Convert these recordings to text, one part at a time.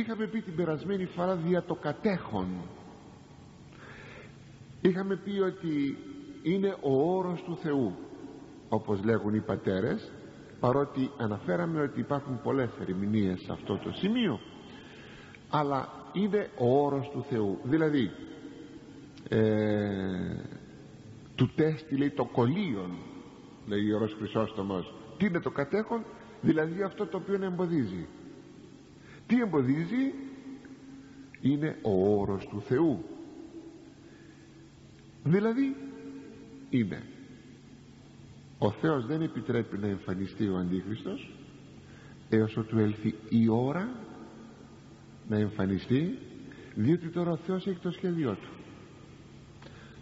είχαμε πει την περασμένη φορά δια το κατέχον. Είχαμε πει ότι είναι ο όρος του Θεού όπως λέγουν οι πατέρες παρότι αναφέραμε ότι υπάρχουν πολλές ερμηνείες σε αυτό το σημείο αλλά είναι ο όρος του Θεού. Δηλαδή ε, του τέστη λέει το κολλίον λέει ο Ιερός Χρυσόστομος. Τι είναι το κατέχον; Δηλαδή αυτό το οποίο εμποδίζει τι εμποδίζει; Είναι ο όρος του Θεού. Δηλαδή είναι. Ο Θεός δεν επιτρέπει να εμφανιστεί ο Αντίχριστος έως ότου έλθει η ώρα να εμφανιστεί διότι τώρα ο Θεός έχει το σχέδιό του.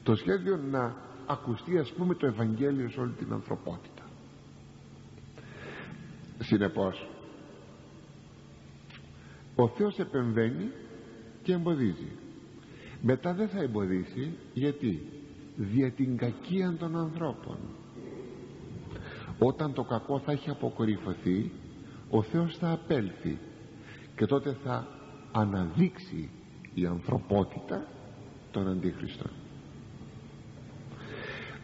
Το σχέδιο να ακουστεί ας πούμε το Ευαγγέλιο σε όλη την ανθρωπότητα. Συνεπώς ο Θεός επεμβαίνει και εμποδίζει. Μετά δεν θα εμποδίσει γιατί; Δια την κακία των ανθρώπων. Όταν το κακό θα έχει αποκορυφωθεί ο Θεός θα απέλθει και τότε θα αναδείξει η ανθρωπότητα τον Αντίχριστο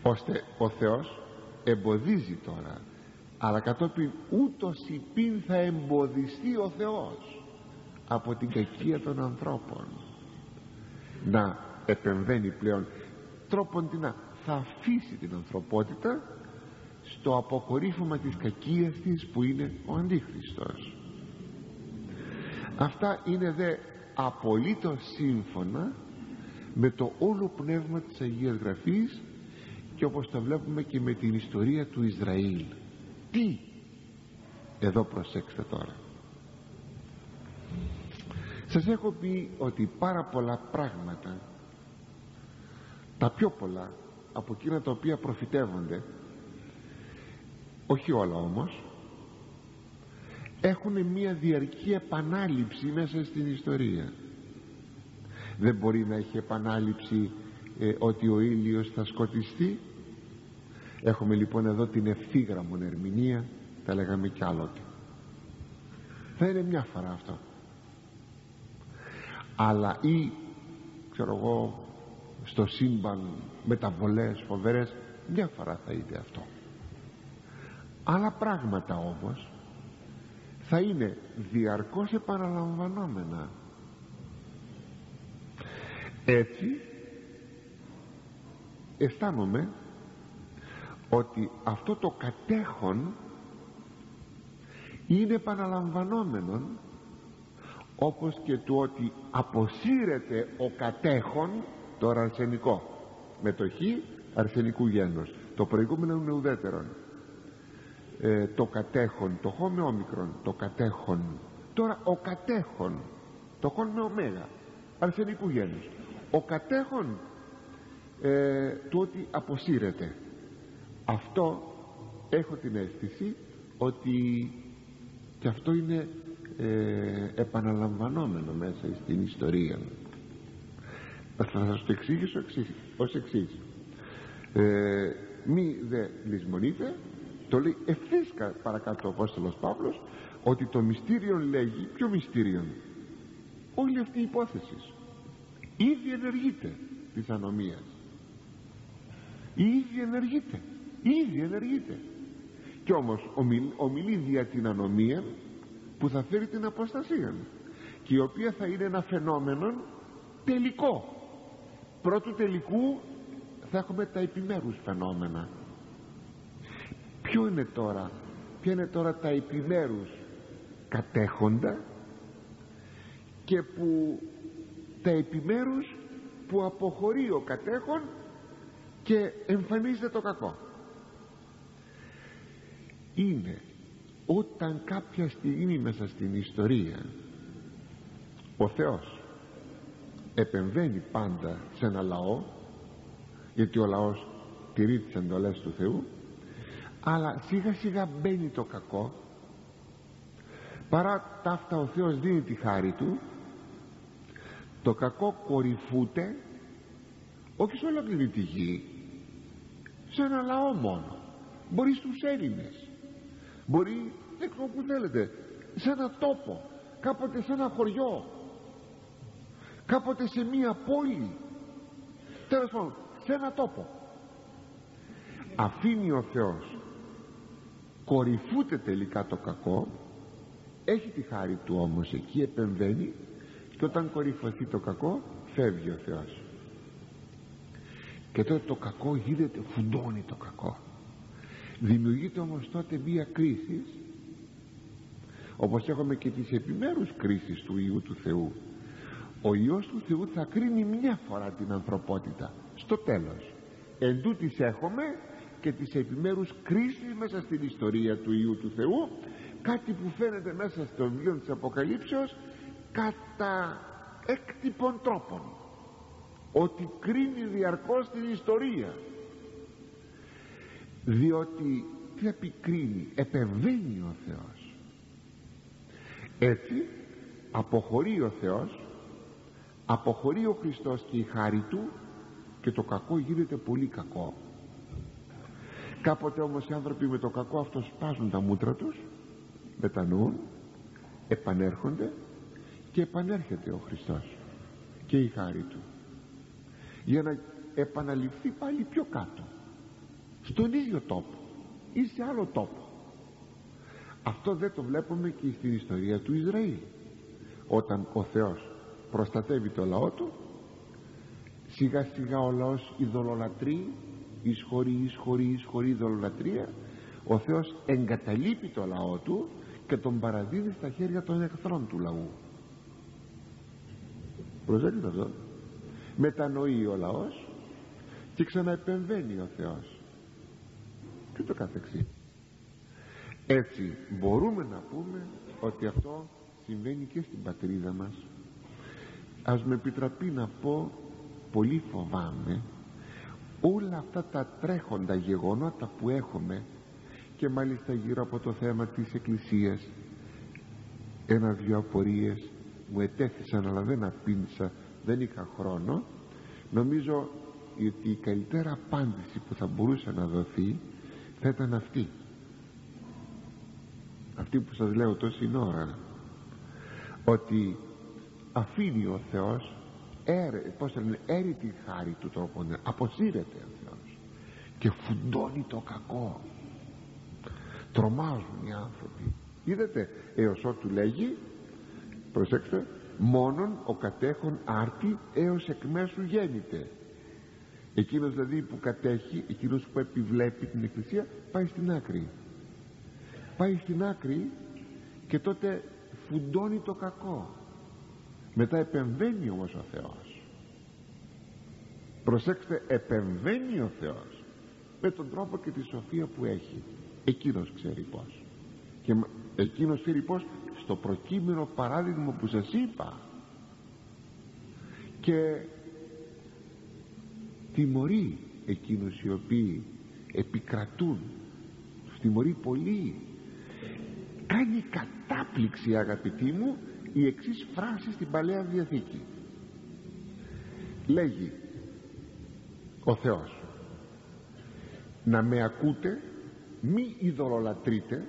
ώστε ο Θεός εμποδίζει τώρα αλλά κατόπιν ούτως υπήν θα εμποδιστεί ο Θεός από την κακία των ανθρώπων. Να επεμβαίνει πλέον τρόπον να θα αφήσει την ανθρωπότητα στο αποκορύφωμα της κακίας της που είναι ο Αντίχριστος. Αυτά είναι δε απολύτως σύμφωνα με το όλο πνεύμα της Αγίας Γραφής και όπως το βλέπουμε και με την ιστορία του Ισραήλ. Τι; Εδώ προσέξτε τώρα σας έχω πει ότι πάρα πολλά πράγματα τα πιο πολλά από εκείνα τα οποία προφητεύονται όχι όλα όμως έχουν μια διαρκή επανάληψη μέσα στην ιστορία. Δεν μπορεί να έχει επανάληψη ε, ότι ο ήλιος θα σκοτιστεί. Έχουμε λοιπόν εδώ την ευθύγραμμον ερμηνεία τα λέγαμε κι άλλοτε. Θα είναι μια φορά αυτό αλλά ή ξέρω εγώ στο σύμπαν μεταβολές φοβερές μια φορά θα είναι αυτό. Άλλα πράγματα όμως θα είναι διαρκώς επαναλαμβανόμενα. Έτσι αισθάνομαι ότι αυτό το κατέχον είναι επαναλαμβανόμενο όπως και το ότι αποσύρεται ο κατέχον το αρσενικό. Με το χ αρσενικού γένους. Το προηγούμενο είναι ουδέτερον. Ε, το κατέχον το χ με όμικρον. Το κατέχον. Τώρα ο κατέχον το χ με ωμέγα αρσενικού γένους. Ο κατέχον ε, του ότι αποσύρεται. Αυτό έχω την αίσθηση ότι και αυτό είναι ε, επαναλαμβανόμενο μέσα στην ιστορία θα σας το εξήγησω ως εξής. Ε, μη δε λησμονείτε το λέει ευθύς παρακάτω ο Απόστολος Παύλος ότι το μυστήριο λέγει ποιο μυστήριο όλη αυτή η υπόθεση. Ήδη ενεργείται της ανομίας. Ήδη ενεργείται. Ήδη ενεργείται. Κι όμως ομιλεί δια την ανομία που θα φέρει την αποστασία. Και η οποία θα είναι ένα φαινόμενο τελικό. Πρώτου τελικού θα έχουμε τα επιμέρους φαινόμενα. Ποιο είναι τώρα ποια είναι τώρα τα επιμέρους κατέχοντα και που τα επιμέρους που αποχωρεί ο κατέχον και εμφανίζεται το κακό. Είναι όταν κάποια στιγμή μέσα στην ιστορία ο Θεός επεμβαίνει πάντα σε ένα λαό γιατί ο λαός τηρεί τις εντολές του Θεού αλλά σιγά σιγά μπαίνει το κακό παρά ταύτα ο Θεός δίνει τη χάρη του το κακό κορυφούται όχι σε ολόκληρη τη γη σε ένα λαό μόνο μπορεί στους Έλληνες μπορεί δεν ξέρω που θέλετε σε ένα τόπο κάποτε σε ένα χωριό κάποτε σε μία πόλη. Τέλος πάντων σε ένα τόπο. Αφήνει ο Θεός κορυφούται τελικά το κακό έχει τη χάρη του όμως εκεί επεμβαίνει και όταν κορυφωθεί το κακό φεύγει ο Θεός. Και τότε το κακό γίνεται φουντώνει το κακό δημιουργείται όμως τότε μία κρίση όπως έχουμε και τις επιμέρους κρίσεις του Ιού του Θεού. Ο Υιός του Θεού θα κρίνει μια φορά την ανθρωπότητα στο τέλος. Εν τούτης έχουμε και τις επιμέρους κρίσεις μέσα στην ιστορία του Υιού του Θεού κάτι που φαίνεται μέσα στο βιβλίο της Αποκαλύψεως κατά έκτυπων τρόπων ότι κρίνει διαρκώς την ιστορία διότι τι επικρίνει επεμβαίνει ο Θεός. Έτσι αποχωρεί ο Θεός αποχωρεί ο Χριστός και η χάρη Του και το κακό γίνεται πολύ κακό. Κάποτε όμως οι άνθρωποι με το κακό αυτό σπάζουν τα μούτρα τους μετανοούν επανέρχονται και επανέρχεται ο Χριστός και η χάρη Του. Για να επαναληφθεί πάλι πιο κάτω στον ίδιο τόπο. Ή σε άλλο τόπο. Αυτό δεν το βλέπουμε και στην ιστορία του Ισραήλ. Όταν ο Θεός προστατεύει το λαό του σιγά σιγά ο λαός ειδωλολατρεί εισχωρεί, εισχωρεί, εισχωρεί ειδωλολατρία. Ο Θεός εγκαταλείπει το λαό του και τον παραδίδει στα χέρια των εχθρών του λαού. Προσέξτε αυτό. Μετανοεί ο λαός και ξαναεπεμβαίνει ο Θεός και το καθεξής. Έτσι μπορούμε να πούμε ότι αυτό συμβαίνει και στην πατρίδα μας. Ας με επιτραπεί να πω πολύ φοβάμαι όλα αυτά τα τρέχοντα γεγονότα που έχουμε και μάλιστα γύρω από το θέμα της Εκκλησίας ένα-δυο απορίες μου ετέθησαν αλλά δεν απήντησα δεν είχα χρόνο. Νομίζω ότι η καλύτερα απάντηση που θα μπορούσε να δοθεί θα ήταν αυτή. Αυτή που σας λέω τόση ώρα. Ότι αφήνει ο Θεός έρε, πώς λένε, έρει τη χάρη του τρόπον αποσύρεται ο Θεός. Και φουντώνει το κακό. Τρομάζουν οι άνθρωποι. Είδατε έως ότου λέγει προσέξτε μόνον ο κατέχον άρτη έως εκ μέσου γέννηται εκείνος δηλαδή που κατέχει εκείνος που επιβλέπει την εκκλησία πάει στην άκρη. Πάει στην άκρη και τότε φουντώνει το κακό. Μετά επεμβαίνει όμως ο Θεός. Προσέξτε επεμβαίνει ο Θεός με τον τρόπο και τη σοφία που έχει. Εκείνος ξέρει πως και εκείνος ξέρει πως στο προκείμενο παράδειγμα που σας είπα. Και τιμωρεί εκείνους οι οποίοι επικρατούν. Τους τιμωρεί πολύ. Κάνει κατάπληξη αγαπητοί μου η εξής φράση στην Παλαιά Διαθήκη. Λέγει ο Θεός να με ακούτε μη ειδωλολατρείτε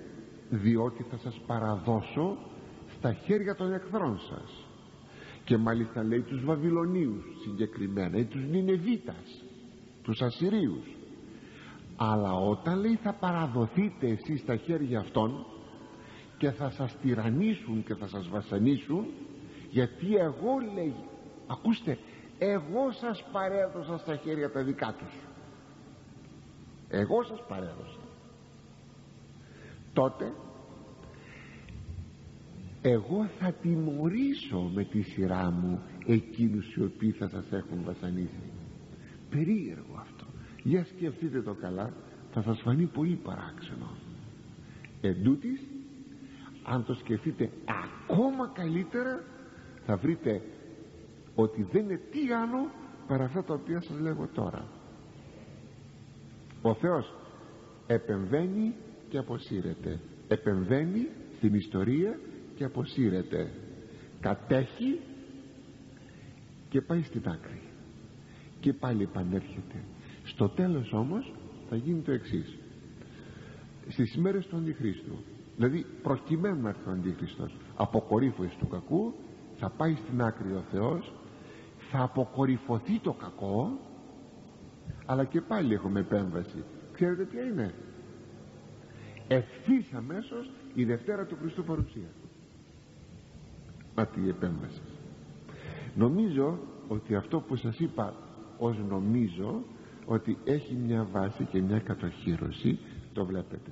διότι θα σας παραδώσω στα χέρια των εχθρών σας και μάλιστα λέει τους Βαβυλωνίους συγκεκριμένα ή τους Νινεβίτας τους Ασσυρίους. Αλλά όταν λέει θα παραδοθείτε εσείς στα χέρια αυτών και θα σας τυραννίσουν και θα σας βασανίσουν γιατί εγώ λέει ακούστε εγώ σας παρέδωσα στα χέρια τα δικά τους εγώ σας παρέδωσα. Τότε εγώ θα τιμωρήσω με τη σειρά μου εκείνους οι οποίοι θα σας έχουν βασανίσει. Περίεργο αυτό. Για σκεφτείτε το καλά θα σας φανεί πολύ παράξενο. Εν αν το σκεφτείτε ακόμα καλύτερα θα βρείτε ότι δεν είναι τι άλλο παρά αυτά τα οποία σας λέγω τώρα. Ο Θεός επεμβαίνει και αποσύρεται. Επεμβαίνει στην ιστορία και αποσύρεται. Κατέχει και πάει στην άκρη. Και πάλι επανέρχεται. Στο τέλος όμως θα γίνει το εξής. Στις μέρες του Αντιχρίστου δηλαδή προκειμένου να έρθει ο Αντίχριστος αποκορύφωση του κακού θα πάει στην άκρη ο Θεός θα αποκορυφωθεί το κακό αλλά και πάλι έχουμε επέμβαση. Ξέρετε ποια είναι; Ευθύς αμέσως η Δευτέρα του Χριστού παρουσία Μα η επέμβαση. Νομίζω ότι αυτό που σας είπα ως νομίζω ότι έχει μια βάση και μια κατοχήρωση το βλέπετε